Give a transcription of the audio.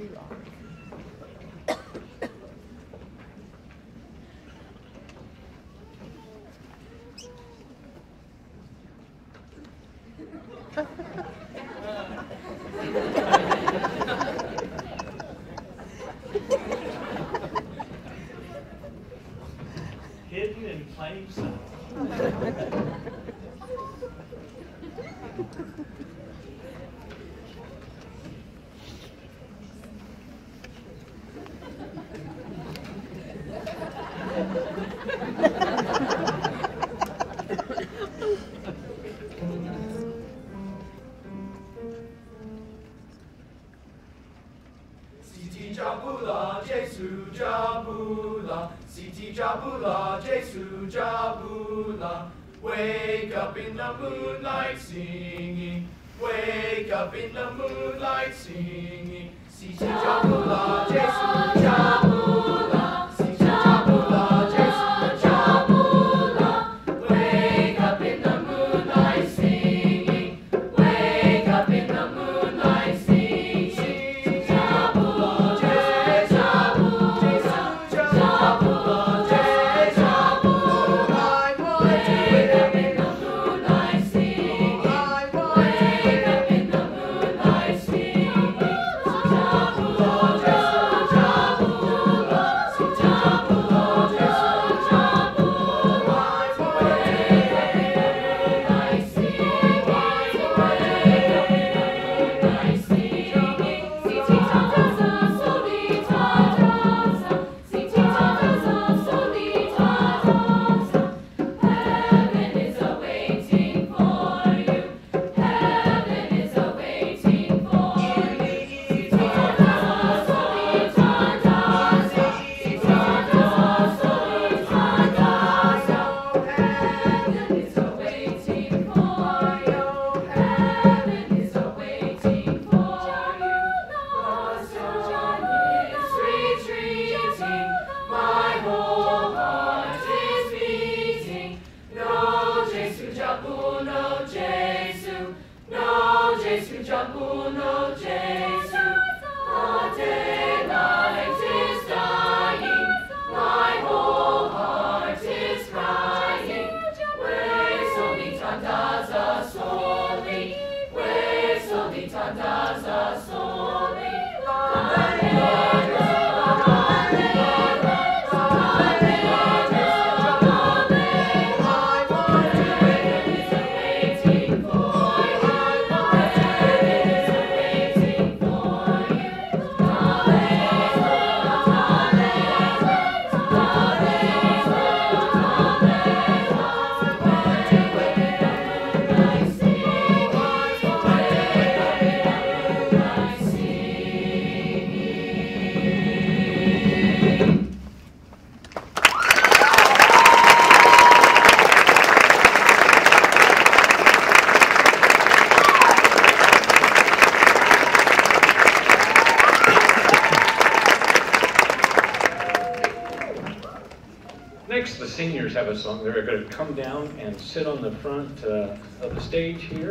CELOC. Ha ha ha. Jabula, Jesu Jabula, Siti Jabula, Jesu Jabula. Wake up in the moonlight singing, wake up in the moonlight singing, Siti Jabula, Jesu Jabula. seniors have a song. They're going to come down and sit on the front uh, of the stage here.